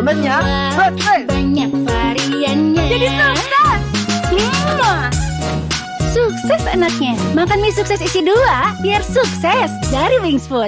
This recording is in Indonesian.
instrumennya betul Banyak variannya. Jadi sukses. Hmm. Sukses anaknya. Makan mie sukses isi dua, biar sukses dari Wings Food.